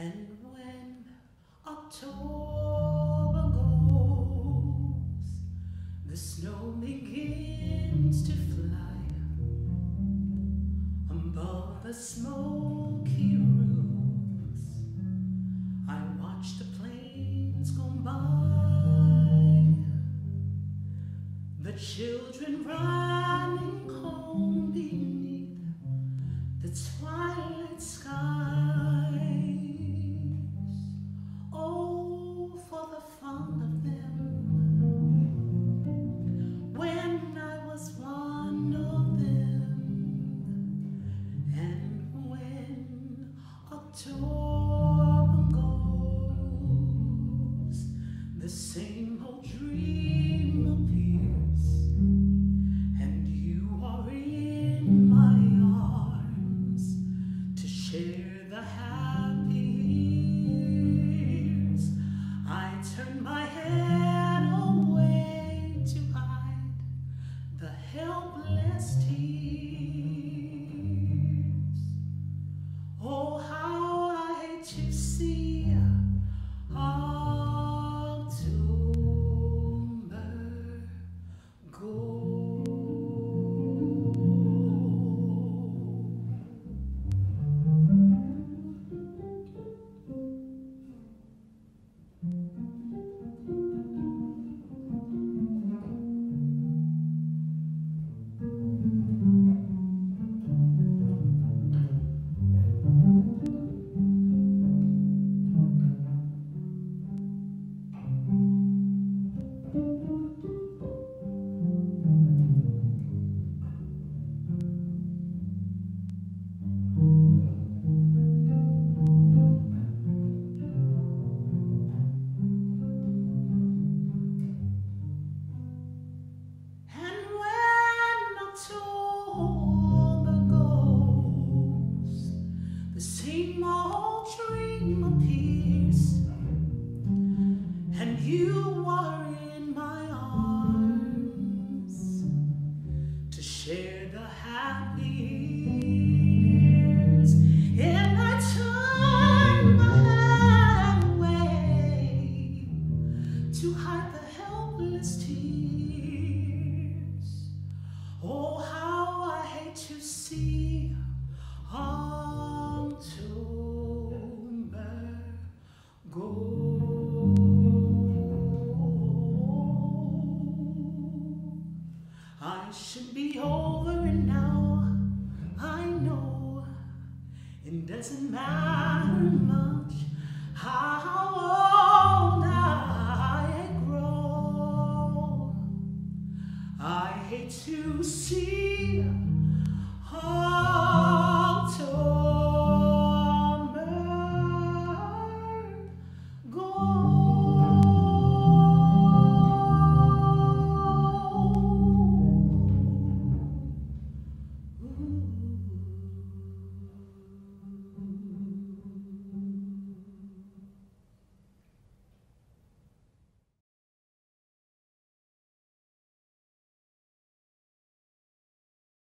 And when October goes, the snow begins to fly above the smoky roofs. I watch the planes go by. The chill. high. to share the happy. I should be over now, I know. It doesn't matter much how old I grow. I hate to see.